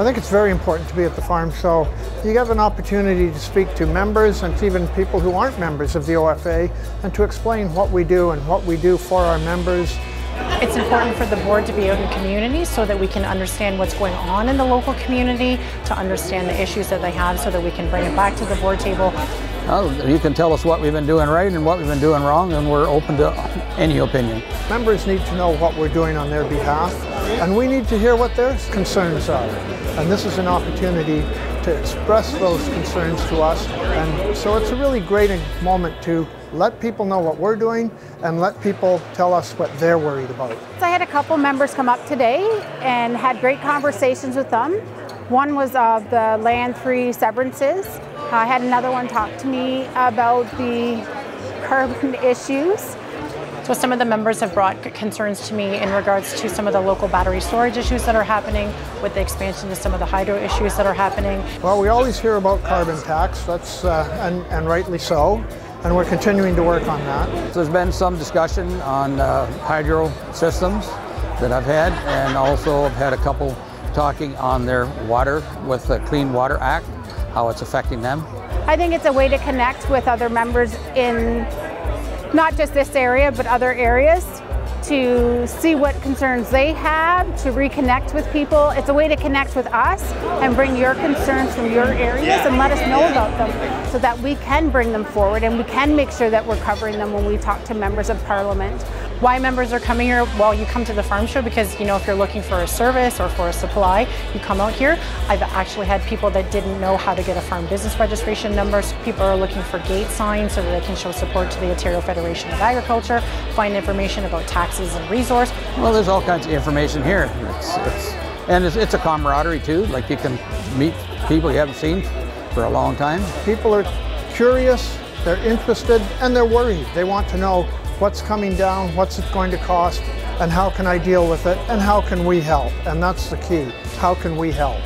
I think it's very important to be at the farm show. You have an opportunity to speak to members and even people who aren't members of the OFA and to explain what we do and what we do for our members. It's important for the board to be out in community so that we can understand what's going on in the local community, to understand the issues that they have so that we can bring it back to the board table. Well, you can tell us what we've been doing right and what we've been doing wrong, and we're open to any opinion. Members need to know what we're doing on their behalf, and we need to hear what their concerns are. And this is an opportunity to express those concerns to us. And so it's a really great moment to let people know what we're doing and let people tell us what they're worried about. So I had a couple members come up today and had great conversations with them. One was of the land three severances. I had another one talk to me about the carbon issues. So some of the members have brought concerns to me in regards to some of the local battery storage issues that are happening with the expansion to some of the hydro issues that are happening. Well, we always hear about carbon tax, that's, uh, and, and rightly so and we're continuing to work on that. There's been some discussion on uh, hydro systems that I've had, and also I've had a couple talking on their water with the Clean Water Act, how it's affecting them. I think it's a way to connect with other members in not just this area, but other areas to see what concerns they have, to reconnect with people. It's a way to connect with us and bring your concerns from your areas and let us know about them so that we can bring them forward and we can make sure that we're covering them when we talk to members of parliament why members are coming here. Well, you come to the farm show because, you know, if you're looking for a service or for a supply, you come out here. I've actually had people that didn't know how to get a farm business registration number. So people are looking for gate signs so that they can show support to the Ontario Federation of Agriculture, find information about taxes and resource. Well, there's all kinds of information here. It's, it's, and it's, it's a camaraderie too. Like you can meet people you haven't seen for a long time. People are curious, they're interested, and they're worried. They want to know what's coming down, what's it going to cost, and how can I deal with it, and how can we help? And that's the key. How can we help?